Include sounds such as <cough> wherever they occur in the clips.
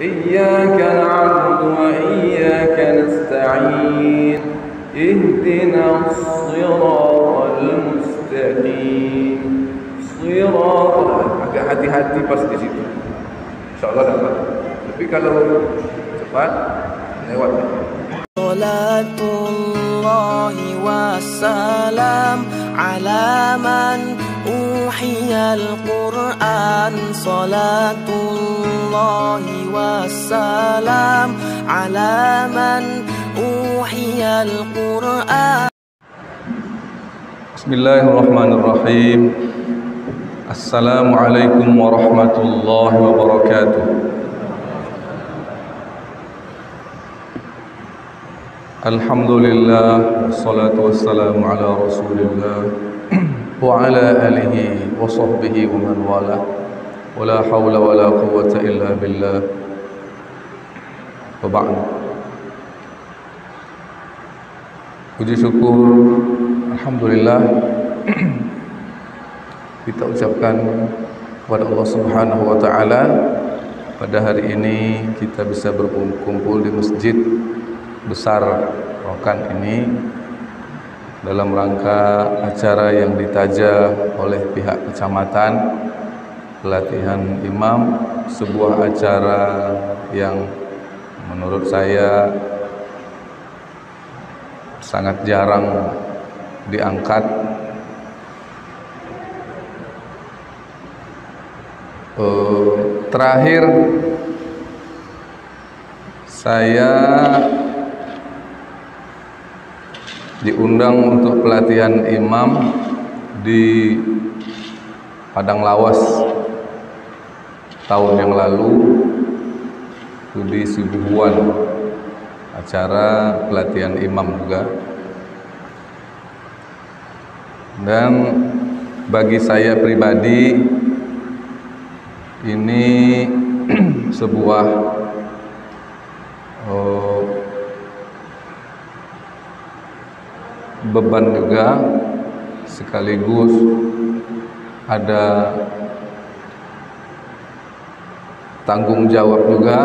إياك نعبد وإياك نستعين اهدنا الصراط المستقيم. صراط هذه هذه هذه بس دي إن شاء الله لما لبي كلام سفر نهوات صلاة الله والسلام على من أوحي القرآن صلاة الله والسلام على من أوحي القرآن. بسم الله الرحمن الرحيم. السلام عليكم ورحمة الله وبركاته. الحمد لله والصلاة والسلام على رسول الله <clears throat> وعلى آله وصحبه ومن والاه. ولا حول ولا قوة إلا بالله. Wabak. Puji syukur Alhamdulillah <clears throat> Kita ucapkan kepada Allah Subhanahu wa taala pada hari ini kita bisa berkumpul di masjid besar Rokan ini dalam rangka acara yang ditaja oleh pihak kecamatan pelatihan imam sebuah acara yang menurut saya sangat jarang diangkat. Uh, terakhir saya diundang untuk pelatihan imam di Padang Lawas tahun yang lalu itu di Sibuhuan. Acara pelatihan imam juga. Dan bagi saya pribadi ini <clears throat> sebuah oh, beban juga sekaligus ada tanggung jawab juga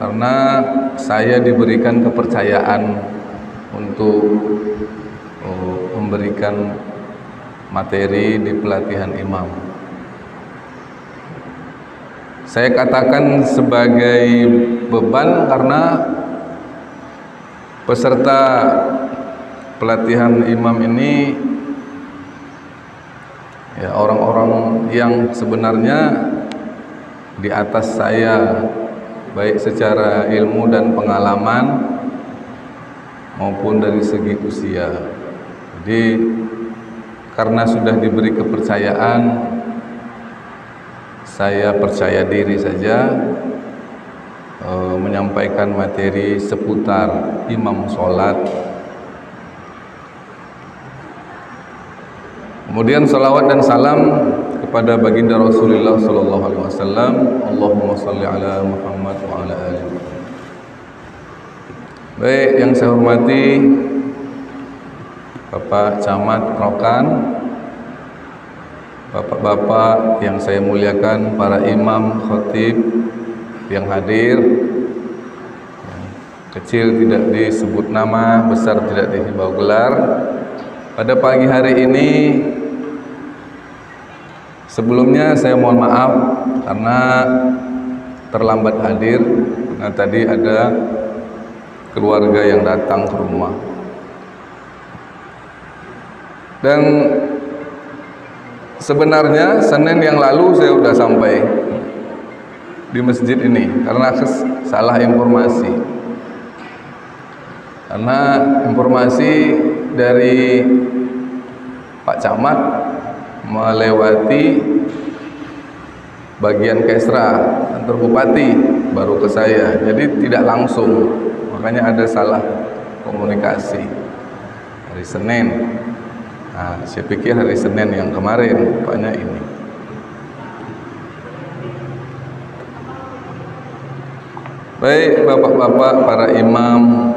karena saya diberikan kepercayaan untuk oh, memberikan materi di pelatihan imam. Saya katakan sebagai beban karena peserta pelatihan imam ini ya orang-orang yang sebenarnya di atas saya baik secara ilmu dan pengalaman maupun dari segi usia. Jadi karena sudah diberi kepercayaan saya percaya diri saja e, menyampaikan materi seputar imam sholat kemudian salawat dan salam kepada baginda Rasulullah sallallahu alaihi wasallam. Allahumma salli ala Muhammad wa ala ali Baik yang saya hormati Bapak Camat Rokan Bapak-bapak yang saya muliakan, para imam, khotib yang hadir, kecil tidak disebut nama, besar tidak dihimbau gelar. Pada pagi hari ini, sebelumnya saya mohon maaf karena terlambat hadir, karena tadi ada keluarga yang datang ke rumah. Dan Sebenarnya Senin yang lalu saya sudah sampai di masjid ini karena salah informasi. Karena informasi dari Pak Camat melewati bagian Kesra kantor bupati baru ke saya. Jadi tidak langsung. Makanya ada salah komunikasi hari Senin. Nah, saya pikir hari Senin yang kemarin rupanya ini. Baik bapak-bapak, para imam,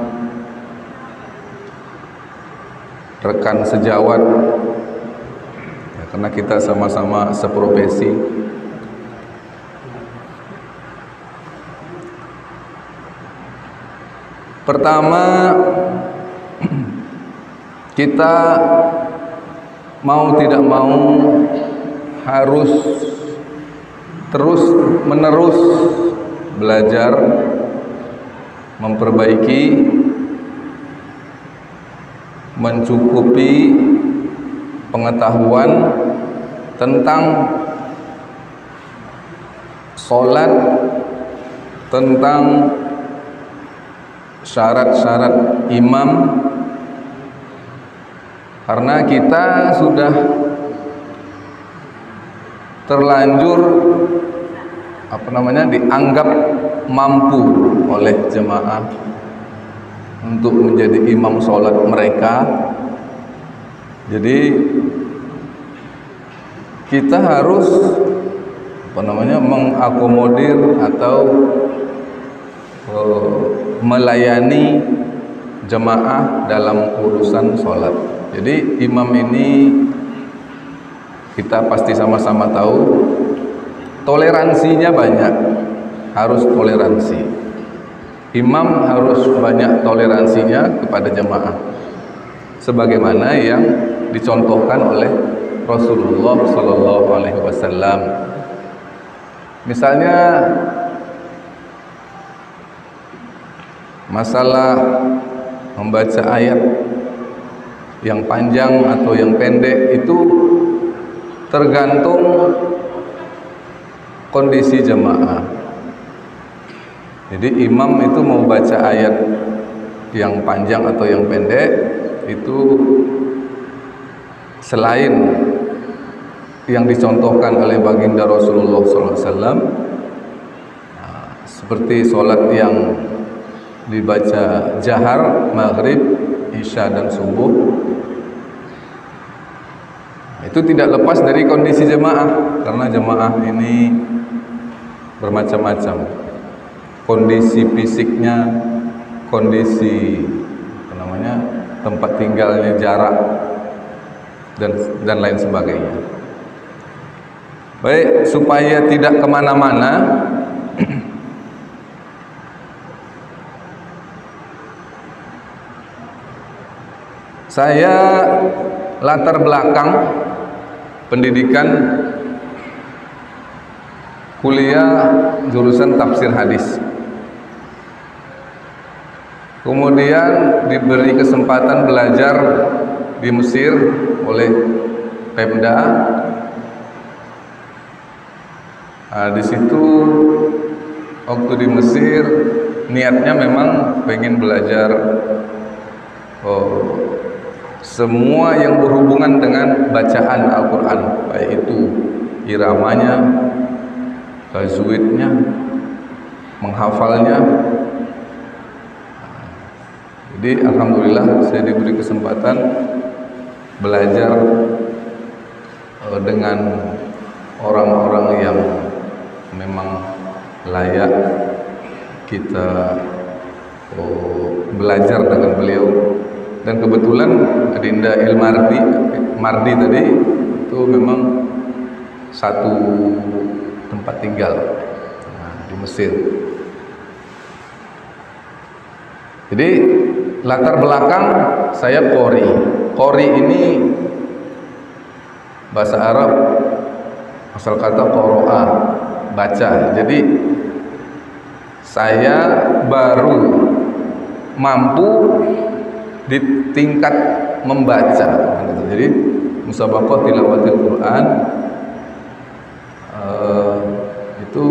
rekan sejawat, karena kita sama-sama seprofesi. Pertama <clears throat> kita mau tidak mau harus terus menerus belajar memperbaiki mencukupi pengetahuan tentang sholat tentang syarat-syarat imam. Karena kita sudah terlanjur apa namanya dianggap mampu oleh jemaah untuk menjadi imam sholat mereka jadi kita harus apa namanya mengakomodir atau uh, melayani jemaah dalam urusan sholat. Jadi imam ini kita pasti sama-sama tahu toleransinya banyak harus toleransi. Imam harus banyak toleransinya kepada jemaah. Sebagaimana yang dicontohkan oleh Rasulullah Sallallahu Alaihi Wasallam misalnya masalah membaca ayat yang panjang atau yang pendek itu tergantung kondisi jemaah. Jadi imam itu mau baca ayat yang panjang atau yang pendek itu selain yang dicontohkan oleh baginda Rasulullah SAW seperti sholat yang dibaca jahar, maghrib, isya dan subuh itu tidak lepas dari kondisi jemaah karena jemaah ini bermacam-macam. Kondisi fisiknya kondisi apa namanya tempat tinggalnya jarak dan dan lain sebagainya. Baik supaya tidak ke mana-mana <clears throat> saya latar belakang pendidikan kuliah jurusan tafsir hadis. Kemudian diberi kesempatan belajar di Mesir oleh Pemda. Nah, di situ waktu di Mesir niatnya memang pengen belajar. Oh, semua yang berhubungan dengan bacaan Al-Quran baik itu iramanya tajwidnya menghafalnya. Jadi Alhamdulillah saya diberi kesempatan belajar uh, dengan orang-orang yang memang layak kita uh, belajar dengan beliau dan kebetulan Adinda Ilmardi Mardi tadi itu memang satu tempat tinggal nah, di Mesir. Jadi latar belakang saya kori. Kori ini bahasa Arab asal kata koroa baca. Jadi saya baru mampu di tingkat membaca gitu. jadi musabaqah tilawatil Quran uh, itu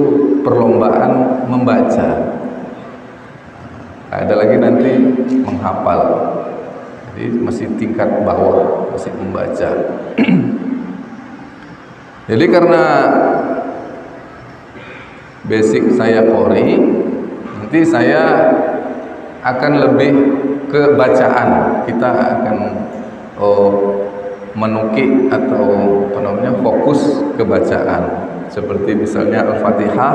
perlombaan membaca ada lagi nanti menghafal. Jadi masih tingkat bawah masih membaca. <clears throat> Jadi karena basic saya kori nanti saya akan lebih ke bacaan. Kita akan oh, menukik atau apa fokus ke bacaan. Seperti misalnya Al-Fatihah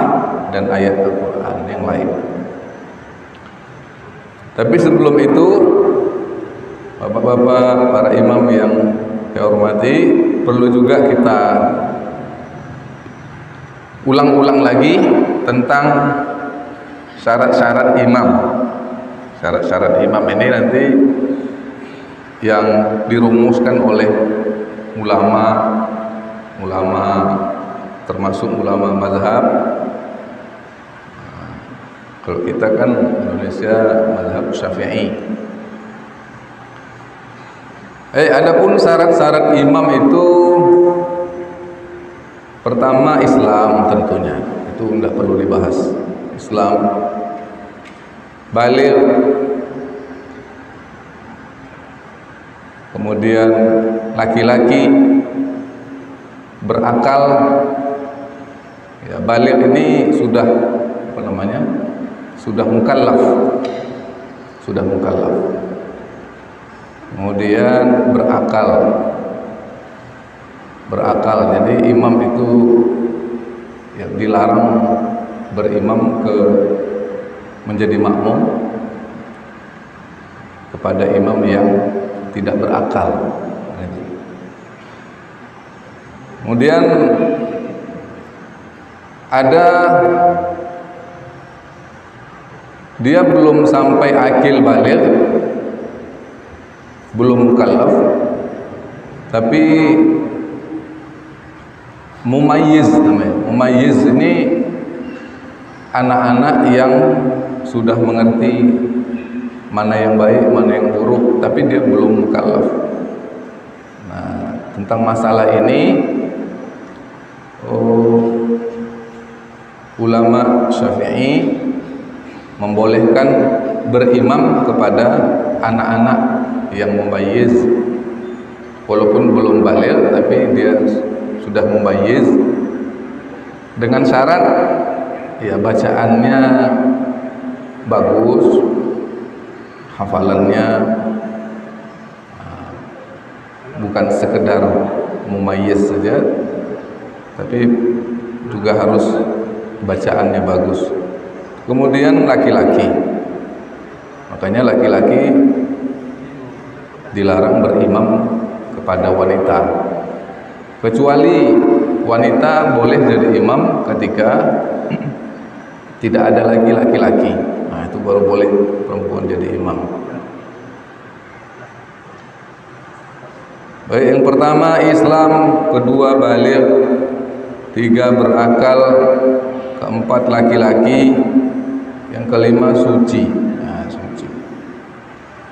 dan ayat Al-Qur'an yang lain. Tapi sebelum itu Bapak-bapak para imam yang saya hormati perlu juga kita ulang-ulang lagi tentang syarat-syarat imam. Syarat-syarat imam ini nanti yang dirumuskan oleh ulama ulama termasuk ulama mazhab kalau kita kan Indonesia mazhab syafi'i. Eh adapun syarat-syarat imam itu pertama Islam tentunya. Itu enggak perlu dibahas. Islam. Balik. Kemudian laki-laki berakal. Ya balik ini sudah apa namanya sudah mukallaf. Sudah mukallaf. Kemudian berakal. Berakal. Jadi imam itu ya dilarang berimam ke menjadi makmum kepada imam yang tidak berakal. Kemudian ada dia belum sampai akil balik, belum mukallaf, tapi mumayyiz namanya. Mumayyiz ini anak-anak yang sudah mengerti mana yang baik, mana yang buruk, tapi dia belum mukallaf. Nah, tentang masalah ini oh, ulama Syafi'i membolehkan berimam kepada anak-anak yang mumayyiz. Walaupun belum balik tapi dia sudah mumayyiz. Dengan syarat ya bacaannya bagus hafalannya uh, bukan sekedar mumayyiz saja tapi juga harus bacaannya bagus kemudian laki-laki. Makanya laki-laki dilarang berimam kepada wanita. Kecuali wanita boleh jadi imam ketika tidak ada lagi laki-laki. Nah itu baru boleh perempuan jadi imam. Baik yang pertama Islam. Kedua balik. Tiga berakal. Keempat laki-laki yang kelima suci. Nah, suci.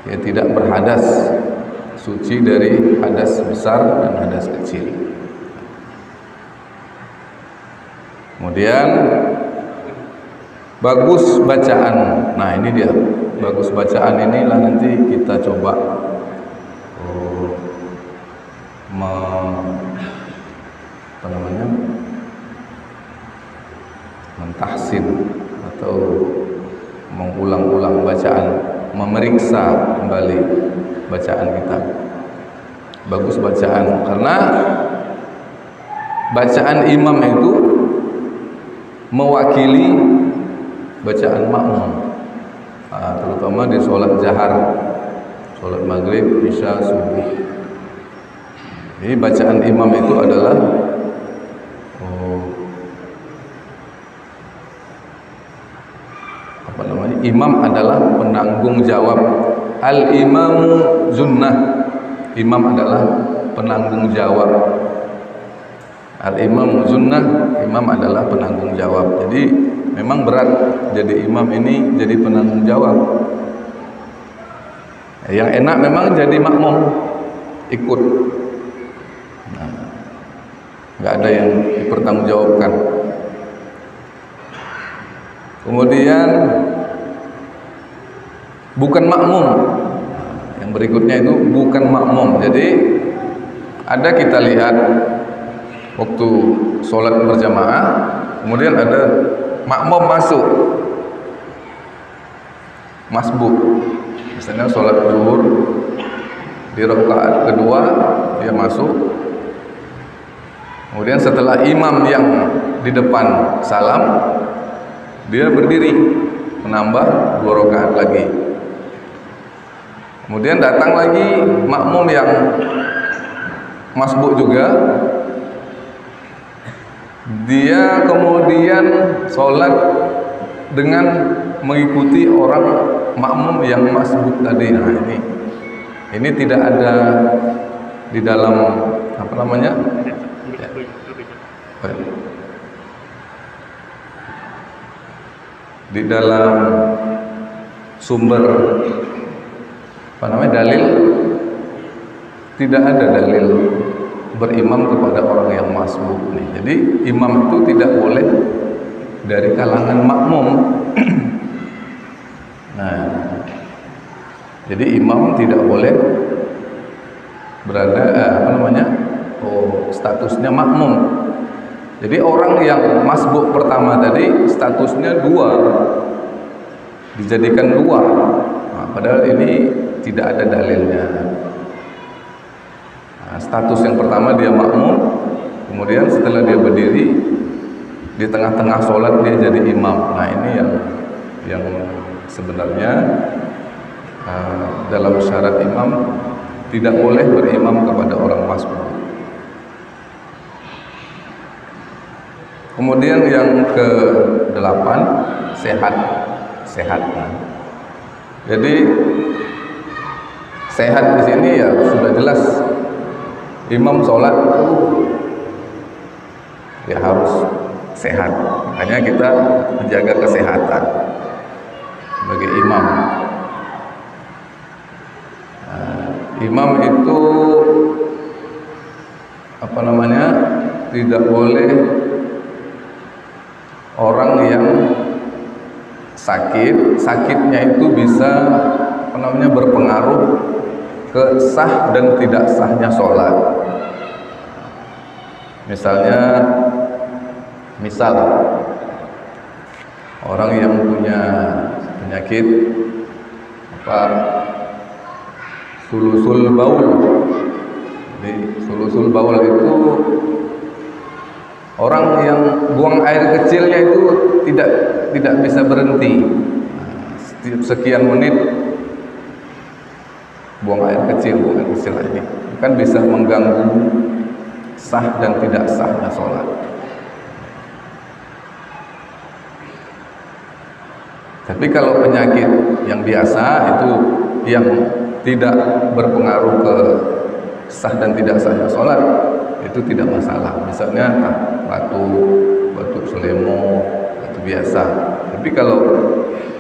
Ya tidak berhadas. Suci dari hadas besar dan hadas kecil. Kemudian bagus bacaan. Nah ini dia. Bagus bacaan inilah nanti kita coba. Oh, apa namanya? Mentahsin atau mengulang-ulang bacaan memeriksa kembali bacaan kita. Bagus bacaan karena bacaan imam itu mewakili bacaan makmum nah, terutama di sholat jahar sholat maghrib, isya, subuh. Ini bacaan imam itu adalah oh, apa namanya imam adalah penanggung jawab. Al imamu zunnah. Imam adalah penanggung jawab. Al imam zunnah imam adalah penanggung jawab. Jadi memang berat jadi imam ini jadi penanggung jawab. Yang enak memang jadi makmum ikut. Nah, nggak ada yang dipertanggungjawabkan. Kemudian bukan makmum. Yang berikutnya itu bukan makmum. Jadi ada kita lihat waktu sholat berjamaah kemudian ada makmum masuk. Masbuk. Misalnya sholat zuhur di rakaat kedua dia masuk. Kemudian setelah imam yang di depan salam dia berdiri menambah dua rakaat lagi kemudian datang lagi makmum yang masbuk juga dia kemudian sholat dengan mengikuti orang makmum yang masbuk tadi. Nah, ini ini tidak ada di dalam apa namanya? Ya. Di dalam sumber apa namanya dalil tidak ada dalil berimam kepada orang yang masbuk nih. Jadi imam itu tidak boleh dari kalangan makmum. <clears throat> nah, jadi imam tidak boleh berada eh, apa namanya? Oh, statusnya makmum. Jadi orang yang masbuk pertama tadi statusnya dua dijadikan dua. Nah, padahal ini tidak ada dalilnya. Nah, status yang pertama dia makmum, kemudian setelah dia berdiri di tengah-tengah sholat dia jadi imam. Nah ini yang yang sebenarnya uh, dalam syarat imam tidak boleh berimam kepada orang masbuk. Kemudian yang ke delapan sehat sehat. Jadi sehat di sini ya sudah jelas imam sholat ya harus sehat. Makanya kita menjaga kesehatan sebagai imam. Nah, imam itu apa namanya tidak boleh orang yang sakit, sakitnya itu bisa apa namanya berpengaruh ke sah dan tidak sahnya sholat. Misalnya, misal orang yang punya penyakit apa sulusul baul. Jadi sulusul baul itu orang yang buang air kecilnya itu tidak tidak bisa berhenti. Setiap sekian menit buang air kecil, buang air kecil ini kan bisa mengganggu sah dan tidak sahnya sholat. Tapi kalau penyakit yang biasa itu yang tidak berpengaruh ke sah dan tidak sahnya sholat itu tidak masalah. Misalnya ah, batu, batu selemo, batu biasa. Tapi kalau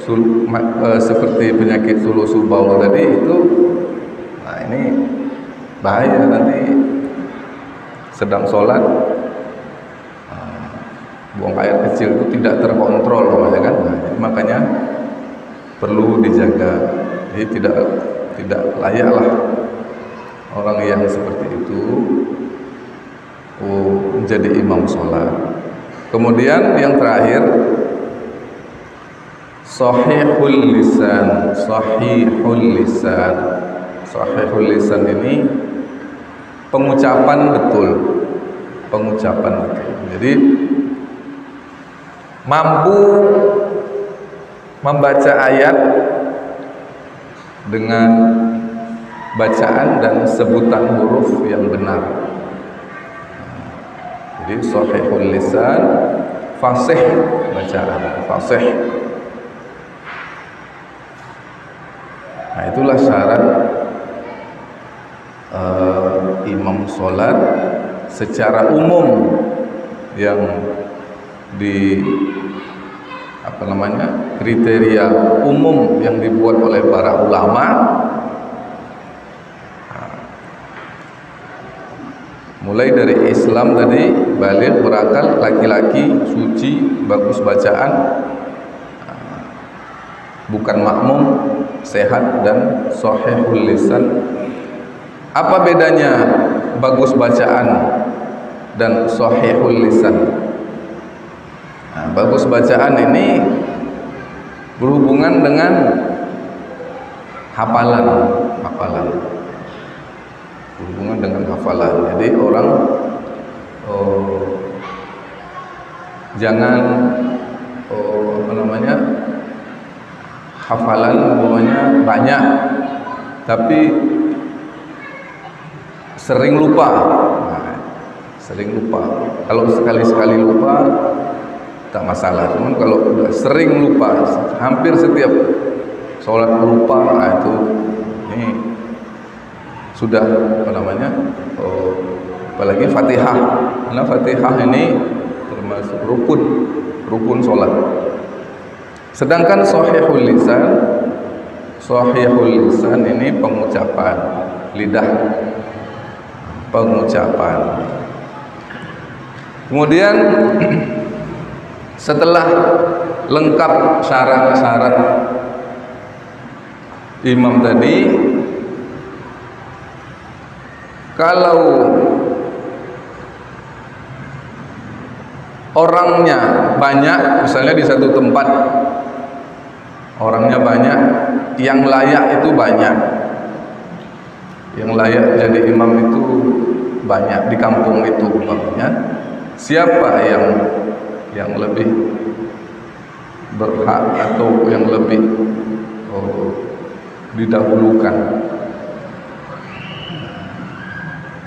sul, uh, seperti penyakit sulusul baul tadi itu, nah bahaya nanti. Sedang sholat uh, buang air kecil itu tidak terkontrol kan? Nah, makanya perlu dijaga. Jadi tidak tidak layaklah orang yang seperti itu oh, menjadi imam sholat. Kemudian yang terakhir sahihul lisan sahihul lisan. Sahihul lisan ini pengucapan betul. Pengucapan betul. Jadi mampu membaca ayat dengan bacaan dan sebutan huruf yang benar. Jadi sahihul lisan fasih bacaan fasih. Nah itulah syarat uh, imam sholat secara umum yang di apa namanya kriteria umum yang dibuat oleh para ulama. Mulai dari Islam tadi balik berakal laki-laki suci bagus bacaan bukan makmum sehat dan sahihul lisan apa bedanya bagus bacaan dan sahihul lisan? Nah, bagus bacaan ini berhubungan dengan hafalan hafalan. Berhubungan dengan hafalan. Jadi orang oh, jangan oh, apa namanya hafalan umpamanya banyak. Tapi sering lupa. Nah, sering lupa. Kalau sekali-sekali lupa tak masalah. Cuman kalau udah sering lupa hampir setiap sholat lupa nah itu ini sudah apa namanya oh, apalagi fatihah. Karena fatihah ini termasuk rukun rukun sholat. Sedangkan sahihul lisan sahihul lisan ini pengucapan lidah pengucapan. Kemudian <clears throat> setelah lengkap syarat-syarat imam tadi kalau orangnya banyak misalnya di satu tempat orangnya banyak yang layak itu banyak yang layak jadi imam itu banyak di kampung itu umpamanya. Siapa yang yang lebih berhak atau yang lebih oh, didahulukan?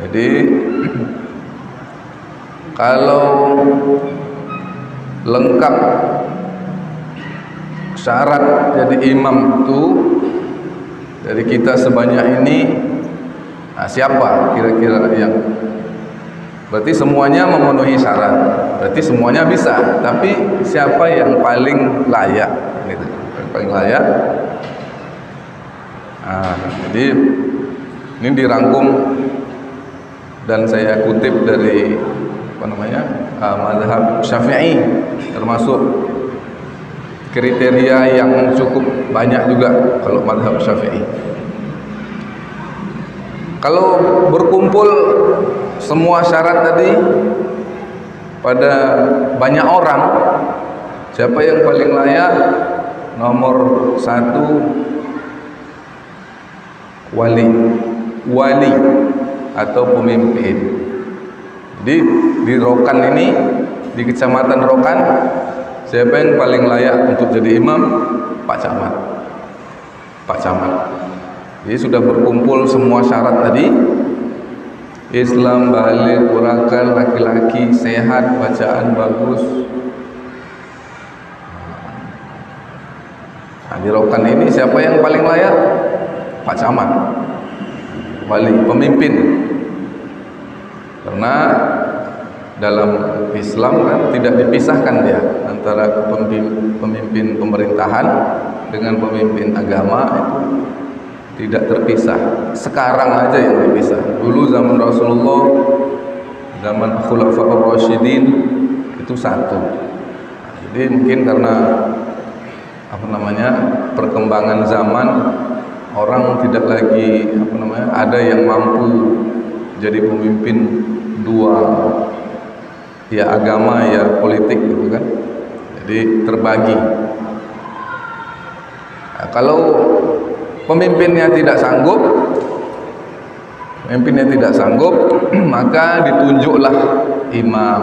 Jadi <clears throat> kalau lengkap syarat jadi imam itu dari kita sebanyak ini nah siapa kira-kira yang berarti semuanya memenuhi syarat. Berarti semuanya bisa. Tapi siapa yang paling layak? Gitu yang paling layak. Nah, jadi ini dirangkum dan saya kutip dari apa namanya uh, mazhab Syafi'i termasuk kriteria yang cukup banyak juga kalau mazhab Syafi'i. Kalau berkumpul semua syarat tadi pada banyak orang, siapa yang paling layak? Nomor satu wali, wali atau pemimpin. Jadi di Rokan ini, di kecamatan Rokan, siapa yang paling layak untuk jadi imam? Pak Camat. Pak Camat. Jadi sudah berkumpul semua syarat tadi. Islam, balik, urakan, laki-laki, sehat, bacaan bagus. Nah, di Rokan ini siapa yang paling layak? Pak Camat. Wali, pemimpin. Karena dalam Islam kan tidak dipisahkan dia antara pemimpin, pemimpin pemerintahan dengan pemimpin agama itu tidak terpisah. Sekarang aja yang dipisah. Dulu zaman Rasulullah, zaman Khulafaur Rasyidin itu satu. Jadi mungkin karena apa namanya perkembangan zaman orang tidak lagi apa namanya ada yang mampu jadi pemimpin dua ya agama ya politik gitu kan jadi terbagi nah, kalau pemimpinnya tidak sanggup pemimpinnya tidak sanggup <clears throat> maka ditunjuklah imam.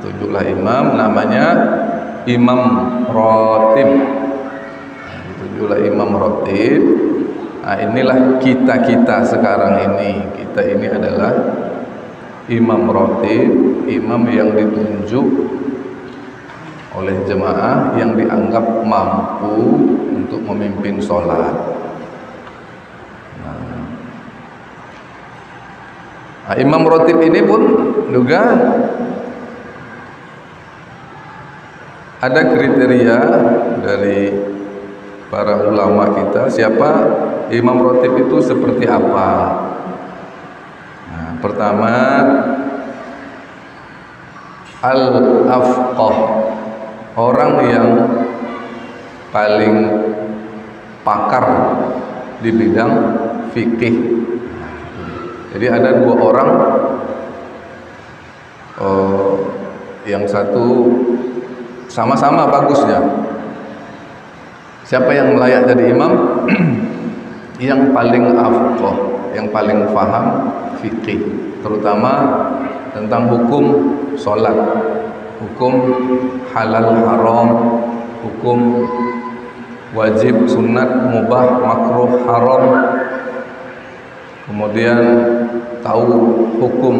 Ditunjuklah imam namanya imam rotib. Nah, ditunjuklah imam rotib. Nah inilah kita-kita sekarang ini. Kita ini adalah imam rotib imam yang ditunjuk oleh jemaah yang dianggap mampu untuk memimpin sholat nah, imam rotib ini pun juga ada kriteria dari para ulama kita siapa imam rotib itu seperti apa. Nah, pertama al afqah orang yang paling pakar di bidang fikih jadi ada dua orang oh, yang satu sama-sama bagusnya. Siapa yang layak jadi imam? <clears throat> Yang paling afqah yang paling faham fikih terutama tentang hukum sholat hukum halal haram hukum wajib sunat mubah makruh haram. Kemudian tahu hukum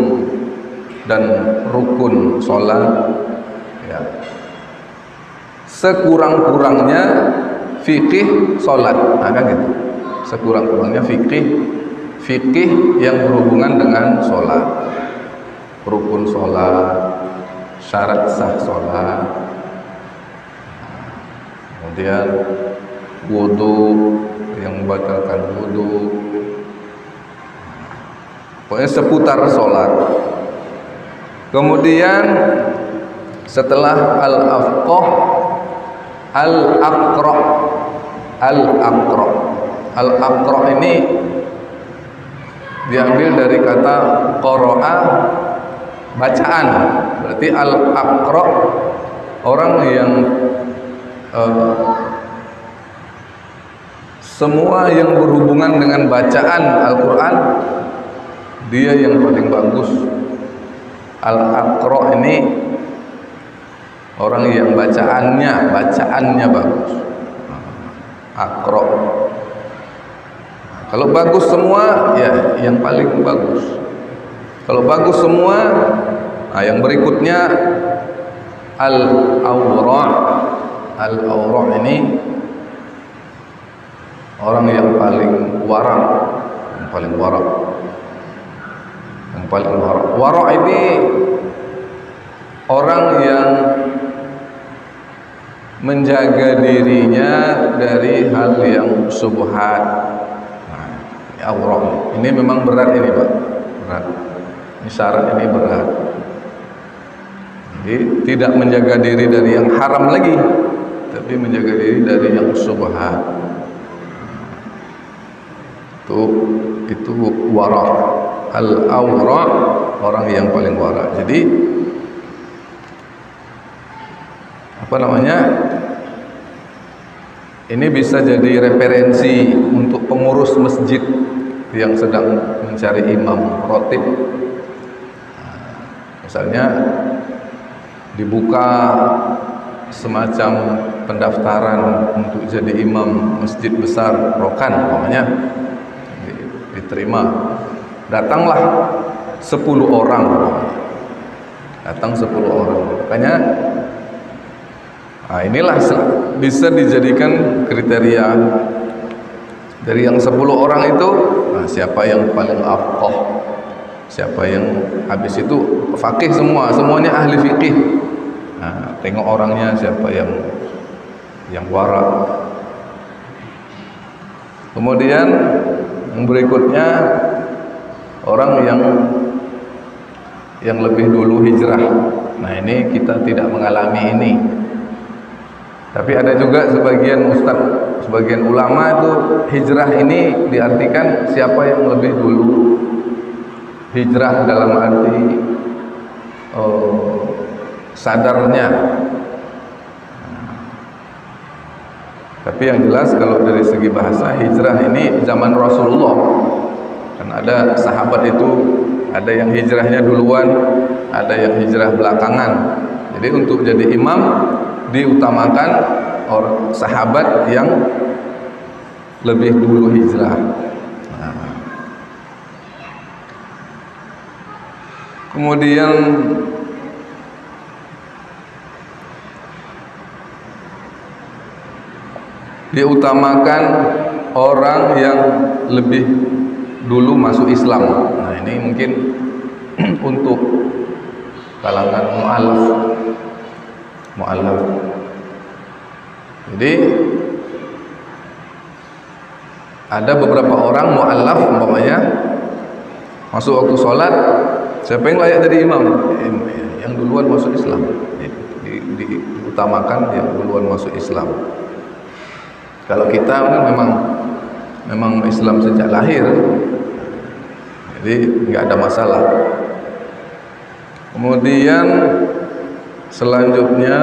dan rukun sholat ya. Sekurang-kurangnya fikih sholat. Nah, kan gitu. Sekurang-kurangnya fikih fikih yang berhubungan dengan sholat. Rukun sholat syarat sah sholat. Kemudian wudhu yang membatalkan wudhu pokoknya seputar sholat. Kemudian setelah al-afqah al-aqra al-aqra. Al-aqra ini diambil dari kata qara'a bacaan. Berarti al-aqra orang yang uh, semua yang berhubungan dengan bacaan Al-Quran dia yang paling bagus. Al-Aqra ini orang yang bacaannya bacaannya bagus. Aqra. Kalau bagus semua ya yang paling bagus. Kalau bagus semua nah yang berikutnya Al-Awra. Al-Awra ini orang yang paling warak paling warak yang paling warak. Warak ini orang yang menjaga dirinya dari hal yang subhat. Nah, ini awrak ini memang berat ini Pak. Berat. Ini syarat ini berat. Jadi tidak menjaga diri dari yang haram lagi tapi menjaga diri dari yang subhat. Itu itu wara al awra orang yang paling wara jadi apa namanya? Ini bisa jadi referensi untuk pengurus masjid yang sedang mencari imam rotib. Misalnya dibuka semacam pendaftaran untuk jadi imam masjid besar rokan namanya diterima datanglah 10 orang. Datang 10 orang. Makanya nah inilah bisa dijadikan kriteria. Dari yang 10 orang itu nah siapa yang paling afqah siapa yang habis itu fakih semua semuanya ahli fikih nah tengok orangnya siapa yang yang warak. Kemudian yang berikutnya orang yang yang lebih dulu hijrah. Nah, ini kita tidak mengalami ini. Tapi ada juga sebagian ustaz, sebagian ulama itu hijrah ini diartikan siapa yang lebih dulu hijrah dalam arti oh, sadarnya Tapi yang jelas kalau dari segi bahasa hijrah ini zaman Rasulullah kan ada sahabat itu ada yang hijrahnya duluan, ada yang hijrah belakangan. Jadi untuk jadi imam diutamakan orang sahabat yang lebih dulu hijrah. Nah. Kemudian diutamakan orang yang lebih dulu masuk Islam. Nah, ini mungkin <clears throat> untuk kalangan mu'alaf. Mu'alaf. Jadi ada beberapa orang mu'alaf umpamanya masuk waktu sholat siapa yang layak jadi imam yang duluan masuk Islam di, di, diutamakan yang duluan masuk Islam kalau kita memang memang Islam sejak lahir, jadi nggak ada masalah. Kemudian selanjutnya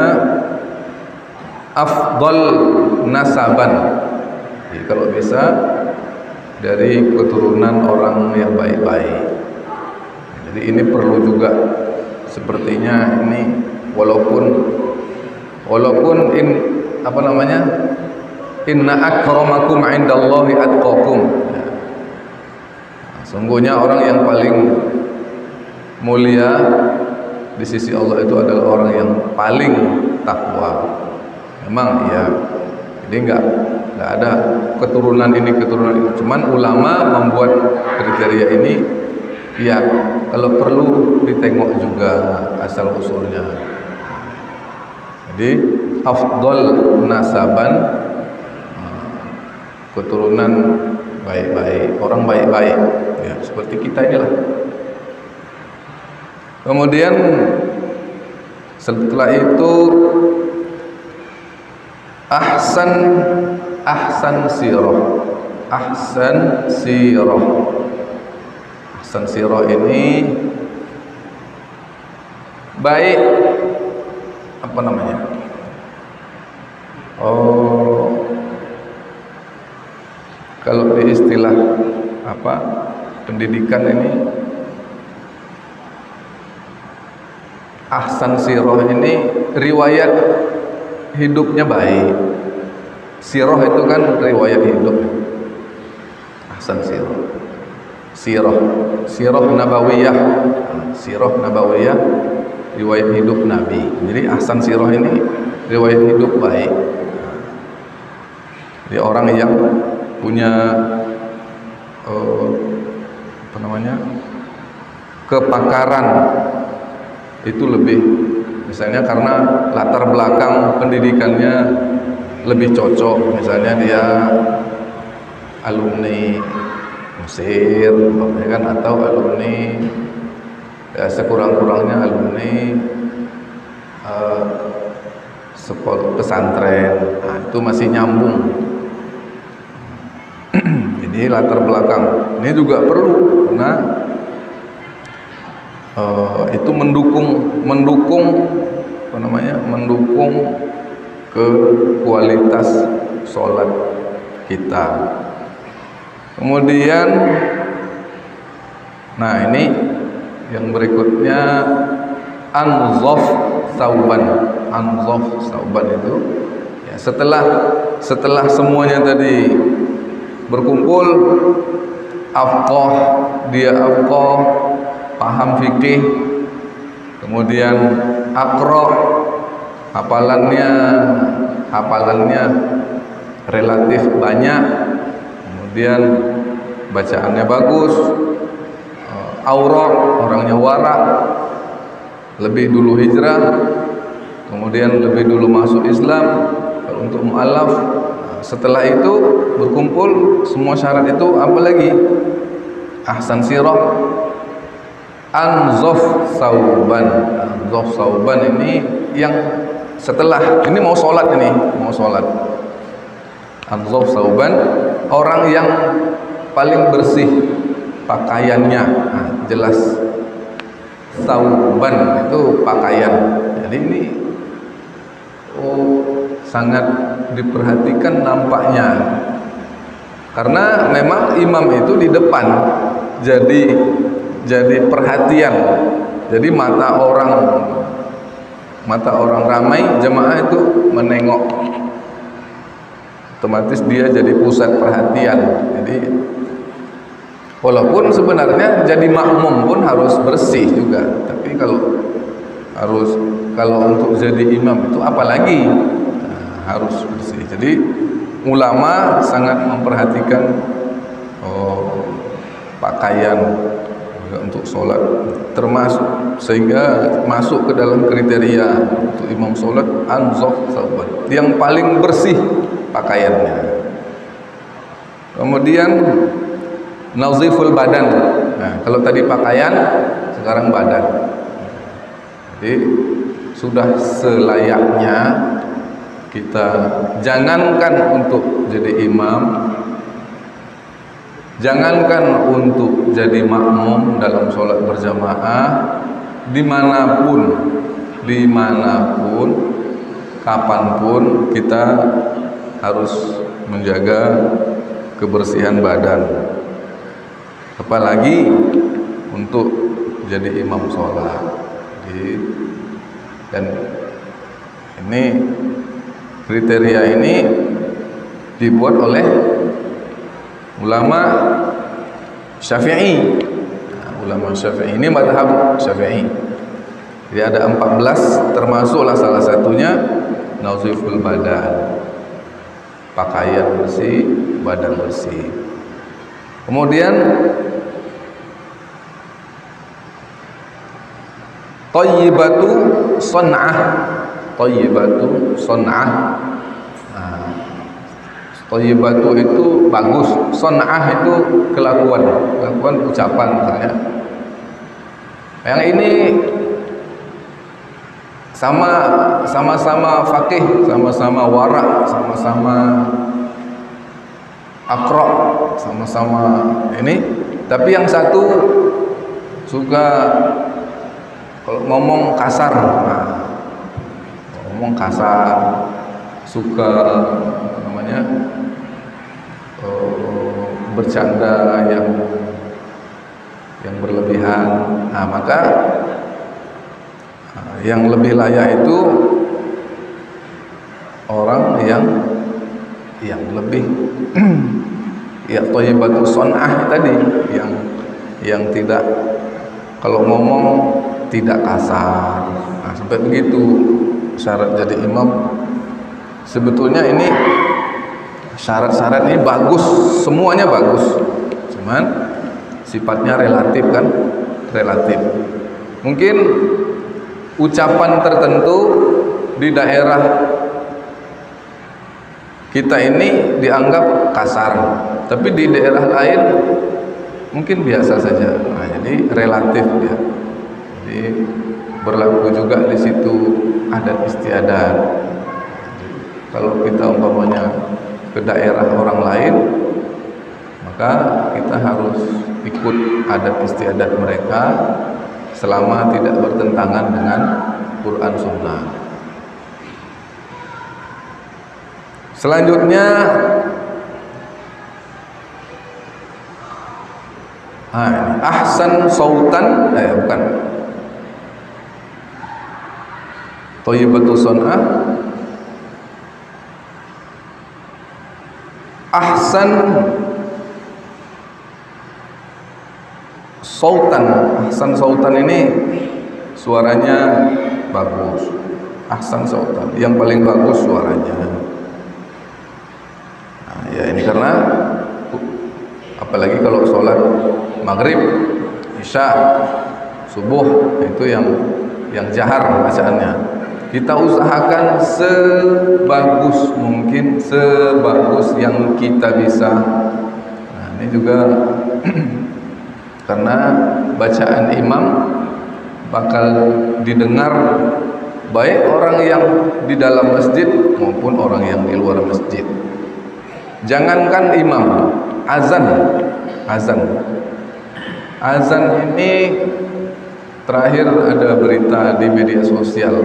afdal nasaban. Jadi kalau bisa dari keturunan orang yang baik-baik. Jadi ini perlu juga sepertinya ini walaupun walaupun in apa namanya Inna akramakum indallahi atqakum. Sungguhnya orang yang paling mulia di sisi Allah itu adalah orang yang paling takwa. Memang ya jadi enggak enggak ada keturunan ini keturunan ini cuman ulama membuat kriteria ini ya kalau perlu ditengok juga asal usulnya. Jadi afdol nasaban keturunan baik-baik orang baik-baik seperti kita inilah. Kemudian setelah itu ahsan ahsan sirah ahsan sirah ahsan sirah ini baik. Apa namanya? Oh. Kalau di istilah apa pendidikan ini ahsan sirah ini riwayat hidupnya baik. Sirah itu kan riwayat hidup. Ahsan sirah sirah sirah nabawiyah. Sirah nabawiyah riwayat hidup nabi. Jadi ahsan sirah ini riwayat hidup baik. Jadi orang yang punya uh, apa namanya kepakaran itu lebih misalnya karena latar belakang pendidikannya lebih cocok misalnya dia alumni Mesir ya kan atau alumni ya sekurang-kurangnya alumni uh, sekolah pesantren. Nah, itu masih nyambung jadi latar belakang. Ini juga perlu. Karena uh, itu mendukung mendukung apa namanya mendukung ke kualitas sholat kita. Kemudian nah ini yang berikutnya anzof sauban. Anzof sauban itu ya setelah setelah semuanya tadi berkumpul afqah dia afqah paham fikih kemudian akro hafalannya hafalannya relatif banyak kemudian bacaannya bagus aurat orangnya warak lebih dulu hijrah kemudian lebih dulu masuk Islam untuk mualaf setelah itu berkumpul semua syarat itu apa lagi? Ahsan sirah. Anzof sauban. Anzof sauban ini yang setelah ini mau sholat ini mau sholat. Anzof sauban orang yang paling bersih pakaiannya. Nah, jelas. Sauban itu pakaian. Jadi ini oh sangat diperhatikan nampaknya. Karena memang imam itu di depan jadi jadi perhatian. Jadi mata orang mata orang ramai jemaah itu menengok. Otomatis dia jadi pusat perhatian. Jadi walaupun sebenarnya jadi makmum pun harus bersih juga. Tapi kalau harus kalau untuk jadi imam itu apalagi harus bersih. Jadi ulama sangat memperhatikan oh, pakaian untuk sholat. Termasuk sehingga masuk ke dalam kriteria untuk imam sholat anzof sahabat. Yang paling bersih pakaiannya. Kemudian naziful badan. Nah kalau tadi pakaian sekarang badan. Jadi sudah selayaknya kita. Jangankan untuk jadi imam jangankan untuk jadi makmum dalam sholat berjamaah di mana pun di mana pun kapan pun kita harus menjaga kebersihan badan. Apalagi untuk jadi imam sholat. Dan ini kriteria ini dibuat oleh ulama Syafi'i. Nah, ulama Syafi'i ini madhab Syafi'i. Jadi ada 14 termasuklah salah satunya Nauziful Badan. pakaian bersih, badan bersih. Kemudian Tayyibatu son'ah Tayyibatu son'ah. Nah, Tayyibatu itu bagus. Son'ah itu kelakuan Kelakuan ucapan misalnya Yang ini sama sama-sama fakih, sama-sama warak, sama-sama akrok, sama-sama ini. Tapi yang satu suka kalau ngomong kasar, nah, ngomong kasar, suka namanya uh, bercanda yang yang berlebihan. Nah, maka yang lebih layak itu orang yang yang lebih <clears throat> ya thayyibatu son'ah tadi yang yang tidak kalau ngomong tidak kasar nah, sampai begitu syarat jadi imam. Sebetulnya ini syarat-syarat ini bagus semuanya bagus. Cuman sifatnya relatif kan relatif. Mungkin ucapan tertentu di daerah kita ini dianggap kasar tapi di daerah lain mungkin biasa saja. Nah, jadi relatif ya jadi berlaku juga di situ adat istiadat kalau kita umpamanya ke daerah orang lain maka kita harus ikut adat istiadat mereka selama tidak bertentangan dengan Quran Sunnah. Selanjutnya ah, ahsan sautan eh bukan Thayyibatu sun'ah ahsan Sautan, Ahsan Sautan ini suaranya bagus. Ahsan Sautan, yang paling bagus suaranya. Nah, ya ini karena apalagi kalau sholat maghrib, isya, subuh itu yang yang jahar bacaannya. Kita usahakan sebagus mungkin, sebagus yang kita bisa. Nah, ini juga <clears throat> karena bacaan imam bakal didengar baik orang yang di dalam masjid maupun orang yang di luar masjid. Jangankan imam, azan, azan, azan ini terakhir ada berita di media sosial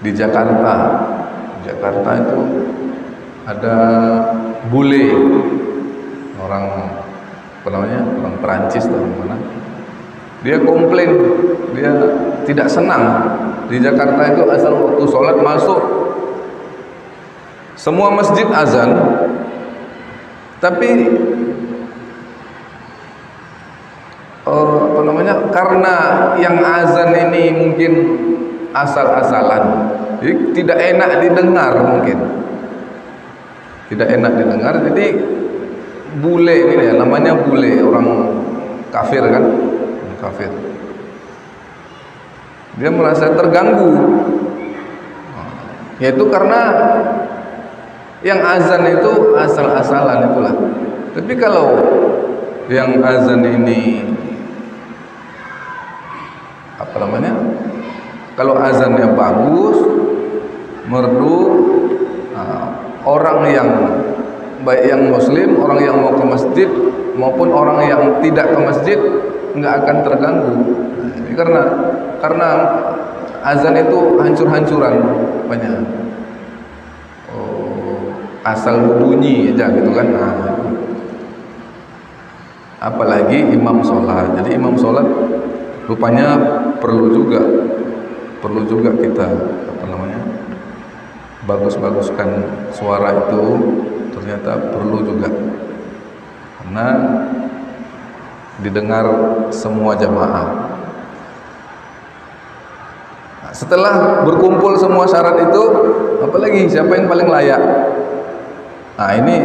di Jakarta. Jakarta itu ada bule. Orang apa namanya orang Perancis atau mana. Dia komplain. Dia tidak senang. Di Jakarta itu asal waktu sholat masuk. Semua masjid azan. Tapi uh, apa namanya karena yang azan ini mungkin asal-asalan. Tidak enak didengar mungkin. Tidak enak didengar. Jadi bule ini ya namanya bule orang kafir kan? Kafir. Dia merasa terganggu. Yaitu karena yang azan itu asal-asalan itulah. Tapi kalau yang azan ini apa namanya kalau azannya bagus merdu nah, orang yang baik yang muslim, orang yang mau ke masjid maupun orang yang tidak ke masjid nggak akan terganggu. Ini karena karena azan itu hancur-hancuran banyak. Oh, asal bunyi aja gitu kan. Nah, apalagi imam sholat. Jadi imam sholat rupanya perlu juga perlu juga kita apa namanya bagus-baguskan suara itu ternyata perlu juga karena didengar semua jamaah Nah, setelah berkumpul semua syarat itu, apalagi siapa yang paling layak? Nah, ini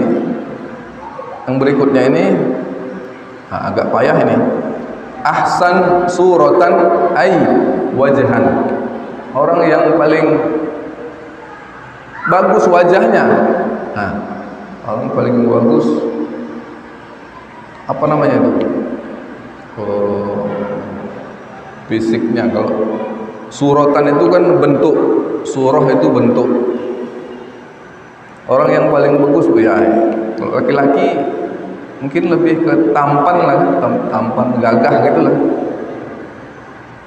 yang berikutnya ini nah, agak payah ini. Ahsan suratan ay wajhan. Orang yang paling bagus wajahnya. Nah, orang paling bagus apa namanya itu? Oh, fisiknya kalau suratan itu kan bentuk surah itu bentuk orang yang paling bagus ya kalau laki-laki mungkin lebih ke tampan lah tampan gagah gitu lah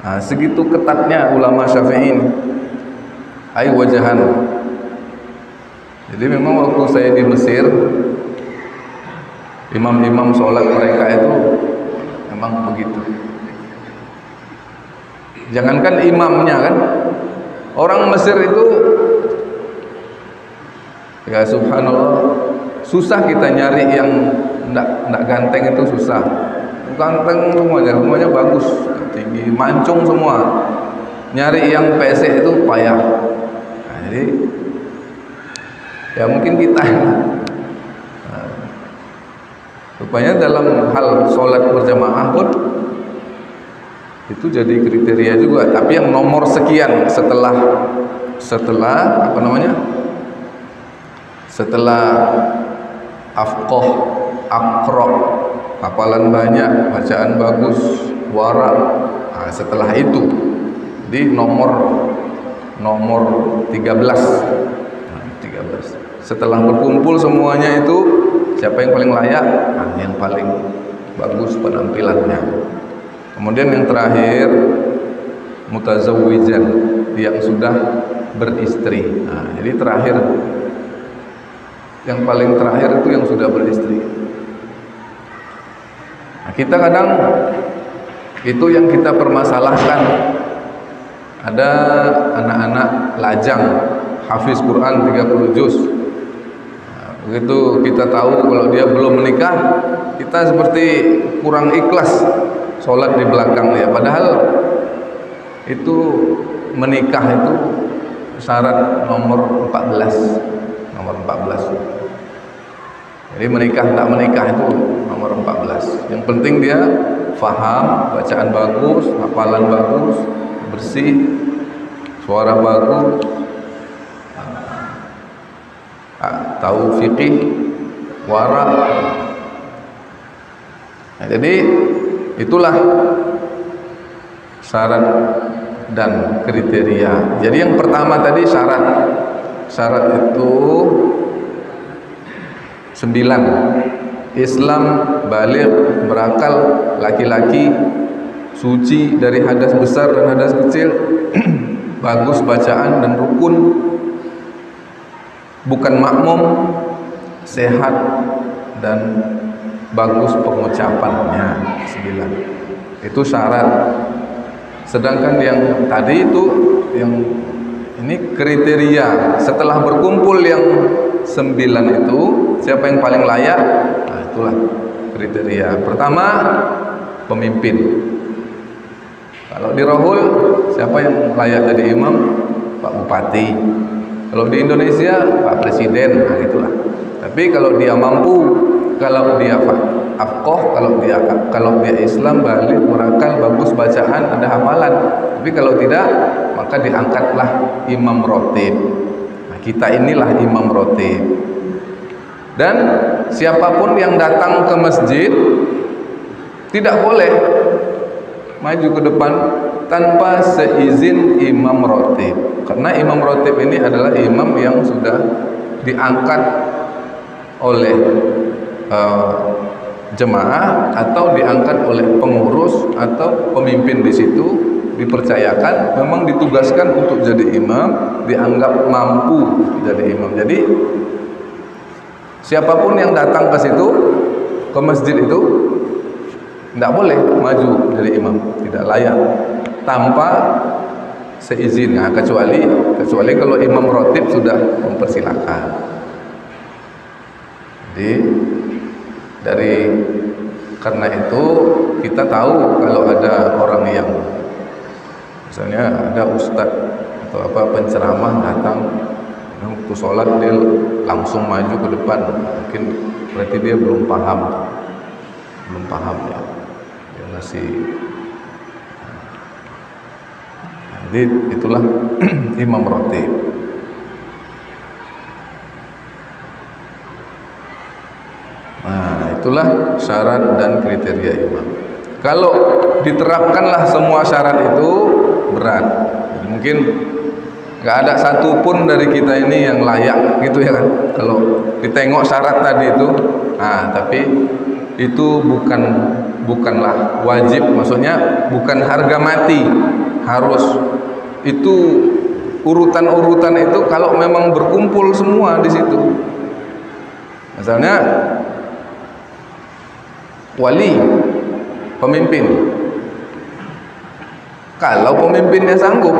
nah, segitu ketatnya ulama syafi'in ay wajahan. Jadi memang waktu saya di Mesir imam-imam sholat mereka itu memang begitu. Jangankan imamnya kan orang Mesir itu ya subhanallah susah kita nyari yang enggak, enggak ganteng itu susah. Ganteng semuanya semuanya bagus tinggi. Mancung semua. Nyari yang pesek itu payah. Nah, jadi ya mungkin kita nah, rupanya dalam hal sholat berjamaah pun itu jadi kriteria juga. Tapi yang nomor sekian setelah setelah apa namanya? Setelah afqoh akro hafalan banyak bacaan bagus wara. Nah, setelah itu di nomor nomor 13 nah, 13 setelah berkumpul semuanya itu siapa yang paling layak? Nah, yang paling bagus penampilannya. Kemudian yang terakhir mutazawwijan yang sudah beristri. Nah, jadi terakhir. Yang paling terakhir itu yang sudah beristri. Nah, kita kadang itu yang kita permasalahkan. Ada anak-anak lajang hafiz Quran 30 juz. Nah, begitu kita tahu kalau dia belum menikah kita seperti kurang ikhlas sholat di belakang dia padahal itu menikah itu syarat nomor 14 nomor 14 jadi menikah tak menikah itu nomor 14 yang penting dia faham bacaan bagus hafalan bagus bersih suara bagus ah, tahu fikih wara nah, jadi Itulah syarat dan kriteria. Jadi yang pertama tadi syarat. Syarat itu sembilan. Islam balik berakal laki-laki suci dari hadas besar dan hadas kecil. <clears throat> Bagus bacaan dan rukun. Bukan makmum sehat dan bagus pengucapannya. Sembilan. Itu syarat. Sedangkan yang tadi itu yang ini kriteria. Setelah berkumpul yang sembilan itu siapa yang paling layak? Nah itulah kriteria. Pertama pemimpin. Kalau di Rohul siapa yang layak jadi imam? Pak Bupati. Kalau di Indonesia Pak Presiden. Nah itulah. Tapi kalau dia mampu kalau dia afkoh kalau dia kalau dia Islam balik merakal bagus bacaan ada hafalan tapi kalau tidak maka diangkatlah imam rotib kita inilah imam rotib dan siapa pun yang datang ke masjid tidak boleh maju ke depan tanpa seizin imam rotib karena imam rotib ini adalah imam yang sudah diangkat oleh uh, jemaah atau diangkat oleh pengurus atau pemimpin di situ dipercayakan memang ditugaskan untuk jadi imam dianggap mampu jadi imam. Jadi siapa pun yang datang ke situ ke masjid itu tidak boleh maju jadi imam. Tidak layak. Tanpa seizin. Nah, kecuali kecuali kalau imam rotib sudah mempersilahkan jadi dari karena itu kita tahu kalau ada orang yang misalnya ada ustadz atau apa penceramah datang waktu sholat dia langsung maju ke depan. Mungkin berarti dia belum paham. Belum paham ya. Dia masih jadi itulah <clears throat> imam rotib nah itulah syarat dan kriteria imam. Kalau diterapkanlah semua syarat itu berat mungkin nggak ada satupun dari kita ini yang layak gitu ya kan. Kalau ditengok syarat tadi itu nah tapi itu bukan bukanlah wajib. Maksudnya bukan harga mati. Harus itu urutan-urutan itu kalau memang berkumpul semua di situ. Misalnya wali pemimpin kalau pemimpinnya sanggup.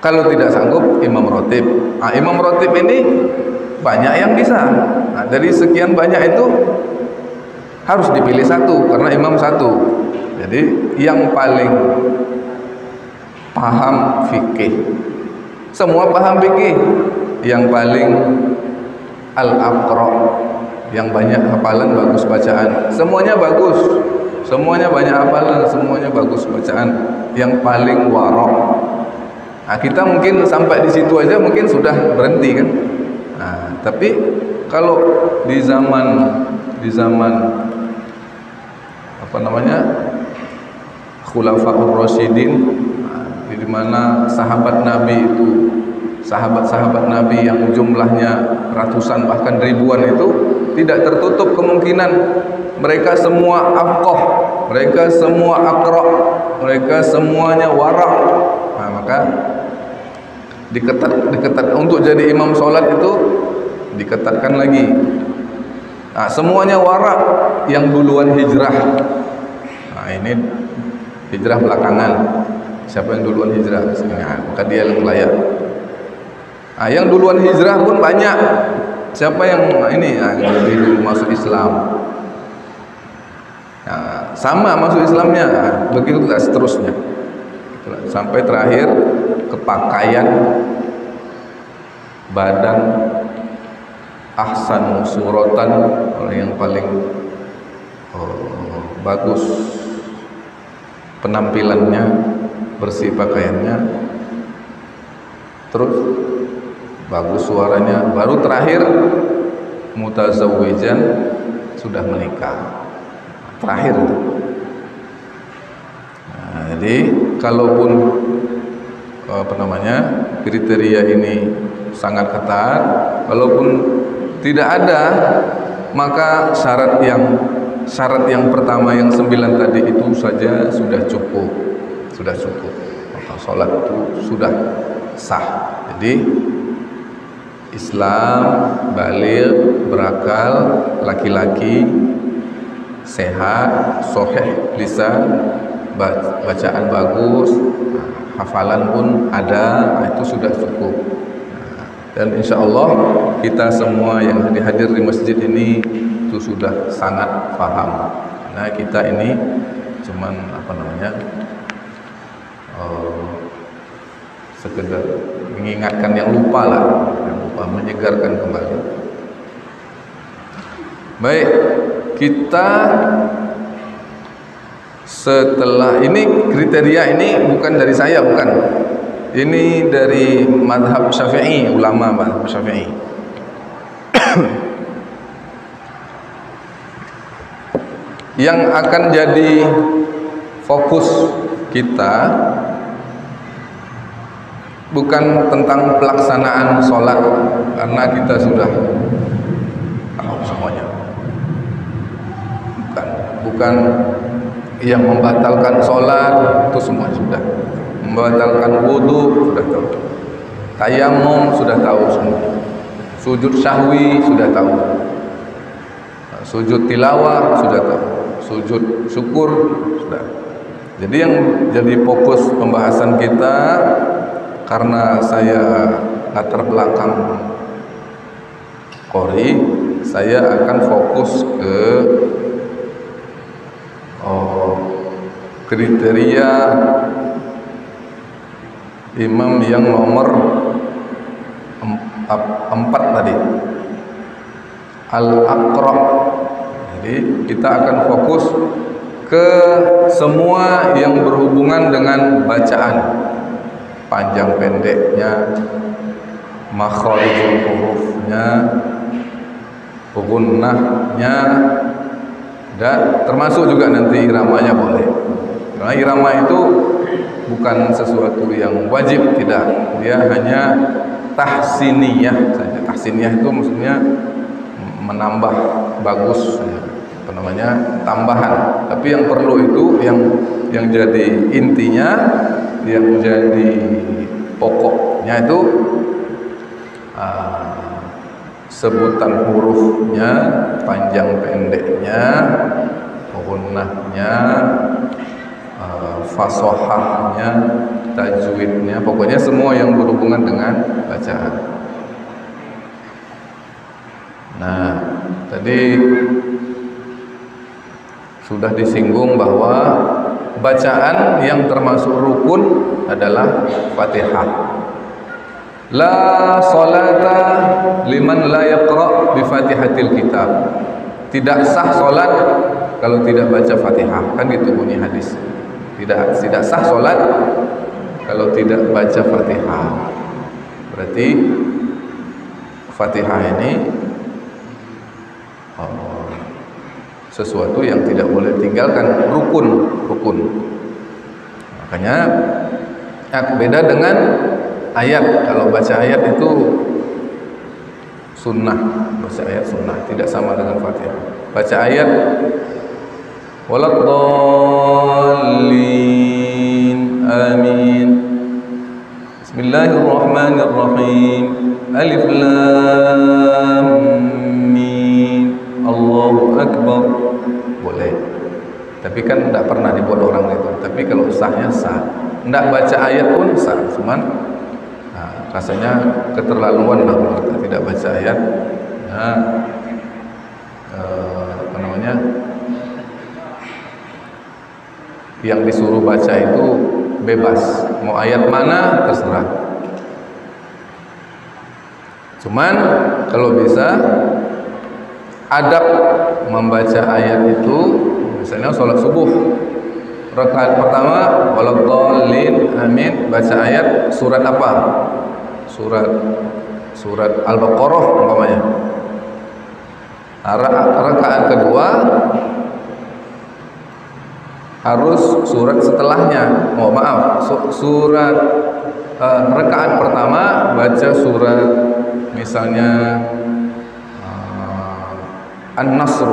Kalau tidak sanggup imam rotib. Nah, imam rotib ini banyak yang bisa. Nah, dari sekian banyak itu harus dipilih satu karena imam satu. Jadi yang paling paham fikih. Semua paham fikih. Yang paling al-aqra. Yang banyak hafalan bagus bacaan. Semuanya bagus semuanya banyak hafalan semuanya bagus bacaan. Yang paling warok. Nah, kita mungkin sampai di situ aja mungkin sudah berhenti kan. Nah, tapi kalau di zaman di zaman apa namanya Khulafaur Rasyidin di mana sahabat Nabi itu sahabat-sahabat Nabi yang jumlahnya ratusan bahkan ribuan itu tidak tertutup kemungkinan mereka semua afqah, mereka semua akra, mereka semuanya warak. Nah, maka diketat diketat. Untuk jadi imam solat itu diketatkan lagi. Nah, semuanya warak yang duluan hijrah. Nah ini hijrah belakangan. Siapa yang duluan hijrah? Nah, maka dia yang layak. Nah, yang duluan hijrah pun banyak. Siapa yang ini nah, yang lebih dulu masuk Islam? nah, sama masuk Islamnya. Begitu seterusnya. Sampai terakhir kepakaian badan ahsan suratan orang yang paling oh, bagus. Penampilannya bersih pakaiannya. Terus bagus suaranya. Baru terakhir mutazawwijan sudah menikah terakhir itu. Nah, jadi kalaupun apa namanya kriteria ini sangat ketat walaupun tidak ada maka syarat yang syarat yang pertama yang sembilan tadi itu saja sudah cukup. Sudah cukup. Maka sholat itu sudah sah. Jadi Islam balik berakal laki-laki sehat soheh lisan bacaan bagus hafalan pun ada itu sudah cukup. Dan insya Allah kita semua yang hadir di masjid ini itu sudah sangat paham. Karena kita ini cuman apa namanya uh, sekedar mengingatkan yang lupa lah yang lupa menyegarkan kembali. Baik kita setelah ini kriteria ini bukan dari saya bukan. Ini dari madhab syafi'i ulama madhab syafi'i. <coughs> Yang akan jadi fokus kita bukan tentang pelaksanaan sholat karena kita sudah tahu semuanya bukan bukan yang membatalkan sholat itu semua sudah. Membatalkan wudhu sudah tahu. Tayamum sudah tahu semua. Sujud syahwi sudah tahu. Sujud tilawah sudah tahu. Sujud syukur sudah. Jadi yang jadi fokus pembahasan kita karena saya latar belakang Kori saya akan fokus ke oh, kriteria imam yang nomor empat tadi. Al-aqra. Jadi kita akan fokus ke semua yang berhubungan dengan bacaan. Panjang pendeknya makharijul hurufnya gunnahnya dan termasuk juga nanti iramanya boleh karena irama itu bukan sesuatu yang wajib tidak. Dia hanya tahsiniyah saja. Tahsiniyah itu maksudnya menambah bagus apa namanya tambahan. Tapi yang perlu itu yang yang jadi intinya yang jadi pokoknya itu ah, sebutan hurufnya panjang pendeknya uh, fasohahnya tajwidnya pokoknya semua yang berhubungan dengan bacaan nah tadi sudah disinggung bahwa bacaan yang termasuk rukun adalah Fatihah La salata liman la yaqra bi Fatihatil kitab. Tidak sah salat kalau tidak baca Fatihah. Kan gitu bunyi hadis. Tidak tidak sah salat kalau tidak baca Fatihah. Berarti Fatihah ini oh, sesuatu yang tidak boleh tinggalkan rukun rukun. Makanya ya, beda dengan ayat kalau baca ayat itu sunnah baca ayat sunnah tidak sama dengan fatihah baca ayat waladdallin. Amin. Bismillahirrahmanirrahim. Alif Lam Mim. Allahu Akbar. Boleh. Tapi kan tidak pernah dibuat orang itu. Tapi kalau sahnya sah. Tidak baca ayat pun sah. Cuman nah, rasanya keterlaluan lah kalau tidak baca ayat. Nah, eh, apa namanya yang disuruh baca itu bebas. Mau ayat mana terserah. Cuman kalau bisa adab membaca ayat itu misalnya sholat subuh. Rakaat pertama waladhdallin amin. Baca ayat surat apa? Surat surat al-baqarah umpamanya. Ra- rakaat kedua harus surat setelahnya. Oh maaf su- surat eh, rakaat pertama baca surat misalnya eh, An-Nasr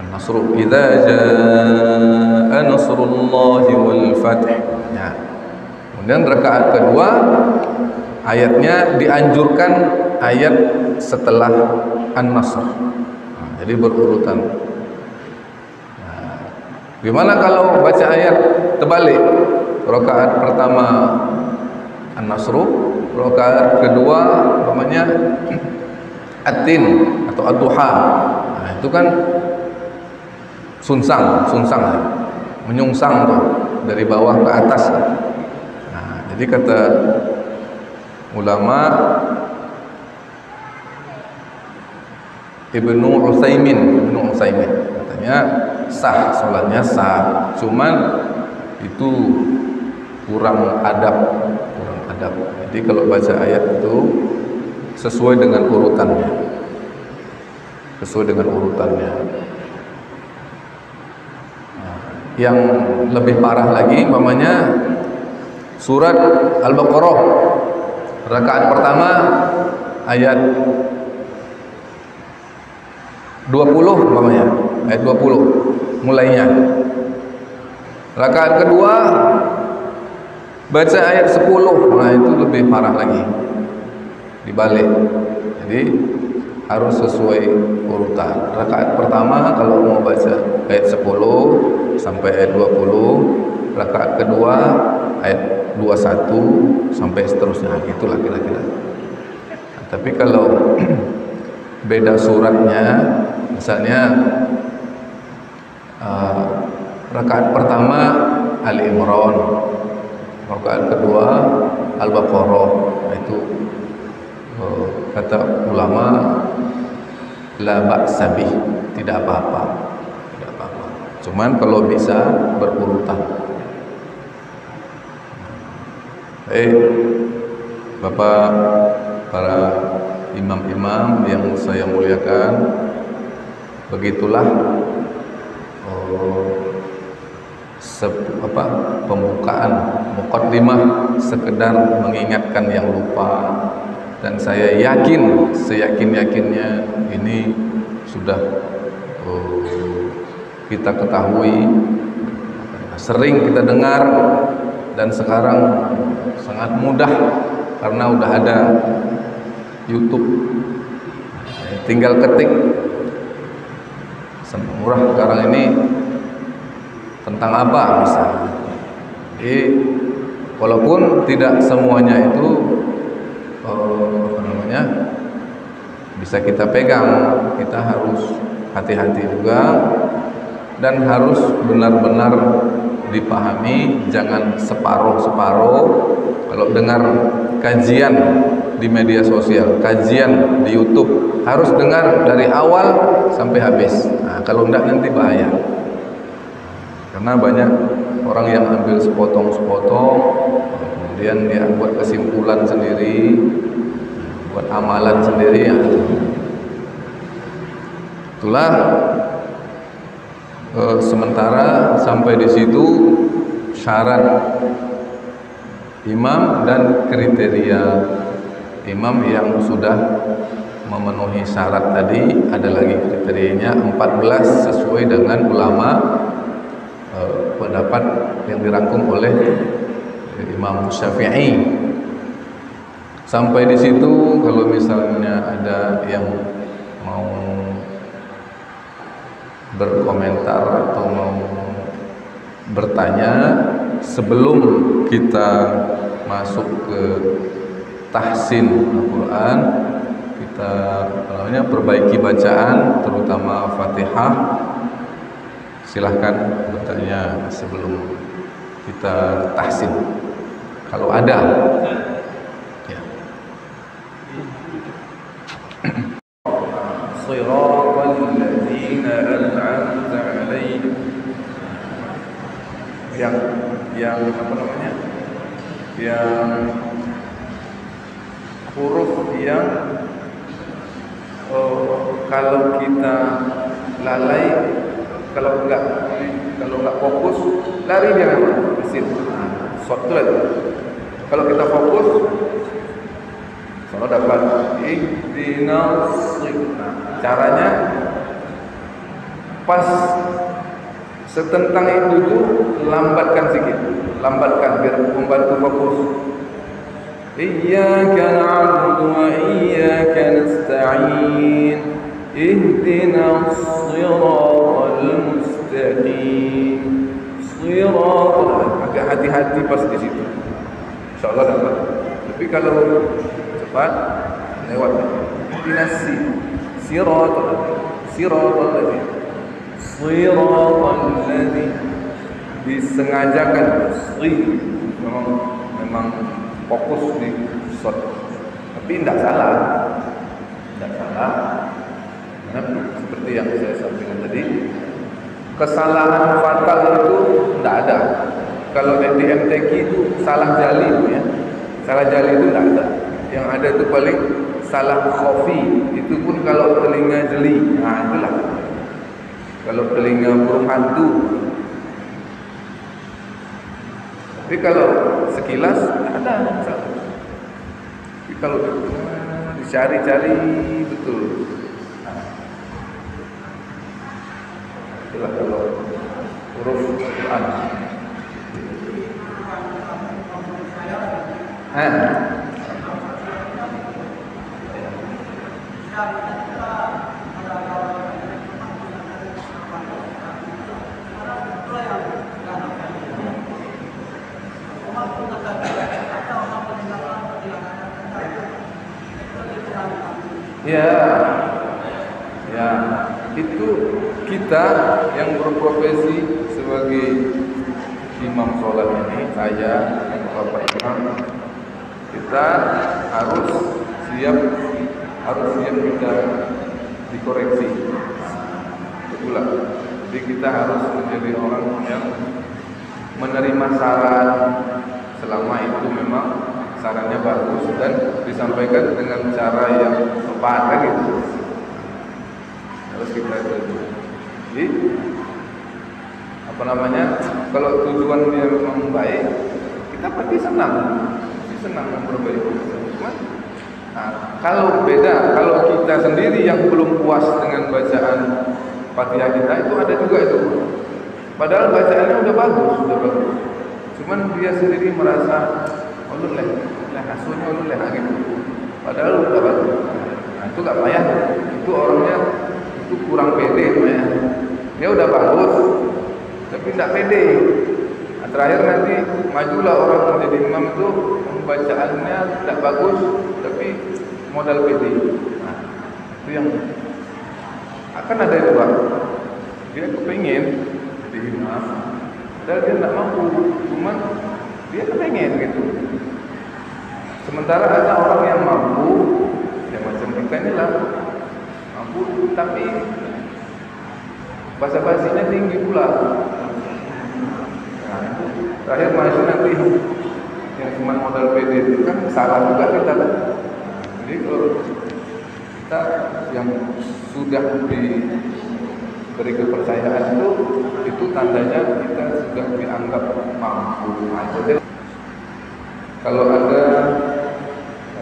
An-Nasr idza jaa nasrullahi wal fath. Ya. Kemudian rakaat kedua ayatnya dianjurkan ayat setelah An-Nasr. Nah, jadi berurutan Gimana kalau baca ayat terbalik? Rakaat pertama An-Nasru, rakaat kedua namanya At-Tin atau Ad-Duha. Nah, itu kan sunsang, sunsang. Menyungsang tuh dari bawah ke atas. Nah, jadi kata ulama Ibnu Utsaimin, Ibnu Utsaimin katanya sah sholatnya sah, cuman itu kurang adab, kurang adab. Jadi kalau baca ayat itu sesuai dengan urutannya, sesuai dengan urutannya. Nah, yang lebih parah lagi, mamanya surat Al-Baqarah rakaat pertama ayat 20 umpamanya ayat 20 mulainya. Rakaat kedua baca ayat 10 nah itu lebih parah lagi. Dibalik. Jadi harus sesuai urutan. Rakaat pertama kalau mau baca ayat 10 sampai ayat 20 rakaat kedua ayat 21 sampai seterusnya. Itulah kira-kira. Nah, tapi kalau <clears throat> beda suratnya misalnya uh, rakaat pertama Ali Imran Rakaat kedua Al-Baqarah itu eh, kata ulama la ba'sa bih, tidak apa-apa. Tidak apa-apa. Cuman kalau bisa berurutan. Eh, Bapak para imam-imam yang saya muliakan, begitulah apa pembukaan mukaddimah sekedar mengingatkan yang lupa. Dan saya yakin seyakin-yakinnya ini sudah oh, kita ketahui sering kita dengar dan sekarang sangat mudah karena udah ada YouTube. Tinggal ketik murah sekarang ini tentang apa misalnya? Jadi walaupun tidak semuanya itu eh, apa namanya bisa kita pegang kita harus hati-hati juga dan harus benar-benar dipahami jangan separuh-separuh. Kalau dengar kajian di media sosial kajian di YouTube. Harus dengar dari awal sampai habis. Nah, kalau enggak nanti bahaya. Karena banyak orang yang ambil sepotong-sepotong kemudian dia buat kesimpulan sendiri buat amalan sendiri. Ya. itulah e, sementara sampai di situ syarat imam dan kriteria imam yang sudah memenuhi syarat tadi. Ada lagi kriterianya 14 sesuai dengan ulama e, pendapat yang dirangkum oleh Imam Syafi'i. Sampai di situ kalau misalnya ada yang mau berkomentar atau mau bertanya sebelum kita masuk ke tahsin Al-Quran kita namanya perbaiki bacaan terutama Fatihah silahkan bertanya sebelum kita tahsin kalau ada ya. صراط الذين أنعمت عليهم yang yang apa namanya yang huruf yang oh, kalau kita lalai kalau enggak kalau enggak fokus lari dia memang mesin. Suatu lagi. Kalau kita fokus kalau dapat. Ihdinas caranya pas setentang itu lambatkan sedikit lambatkan biar membantu fokus إياك نعبد وإياك نستعين اهدنا الصراط المستقيم صراط hati-hati pas di situ Insya Allah dapat tapi kalau cepat lewat dinasi sirat sirat tadi sirat alladhi disengajakan sri memang memang fokus di shot tapi tidak salah. Tidak salah. Karena seperti yang saya sampaikan tadi kesalahan fatal itu tidak ada. Kalau di MTQ itu salah jali ya. Salah jali itu tidak ada. Yang ada itu paling salah kopi itu pun kalau telinga jeli. Nah itulah. Kalau telinga burung hantu tapi kalau sekilas ada masalah. Tapi kalau dicari-cari betul. Nah, itulah kalau huruf Quran. Eh. Ya, ya itu kita yang berprofesi sebagai imam sholat ini saya bapak imam kita harus siap harus siap kita dikoreksi itulah jadi kita harus menjadi orang yang menerima saran selama itu memang sarannya bagus dan disampaikan dengan cara yang tepat kan gitu. Harus kita itu. Jadi apa namanya kalau tujuan dia memang baik kita pasti senang. Pasti senang memperbaiki cuman nah, kalau beda kalau kita sendiri yang belum puas dengan bacaan fatihah kita itu ada juga itu. Padahal bacaannya udah bagus udah bagus. Cuman dia sendiri merasa oh leh asuhnya oh leh gitu padahal udah bagus nah itu gak payah. Itu orangnya itu kurang pede ya. Dia udah bagus tapi tidak pede. Nah, terakhir nanti majulah orang menjadi imam itu pembacaannya tidak bagus tapi modal pede. Nah, itu yang akan ada dua. Dia kepingin jadi imam padahal dia tidak mampu. Cuma dia kepengen gitu sementara ada orang yang mampu ya macam kita ini lah mampu tapi bahasa basinya tinggi pula. Nah, terakhir nanti. Yang cuma modal PD itu kan salah juga kita kan jadi kalau kita yang sudah diberi kepercayaan itu itu tandanya kita sudah dianggap mampu nah, jadi kalau ada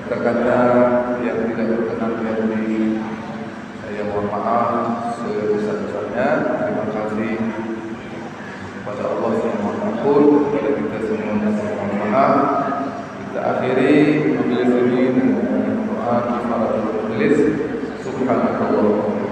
kata-kata yang tidak berkenan di hati saya mohon maaf sebesar-besarnya. Terima kasih kepada Allah yang maha ampun kepada kita semuanya mohon maaf. Kita akhiri majelis ini dengan doa kifaratul majelis subhanallahi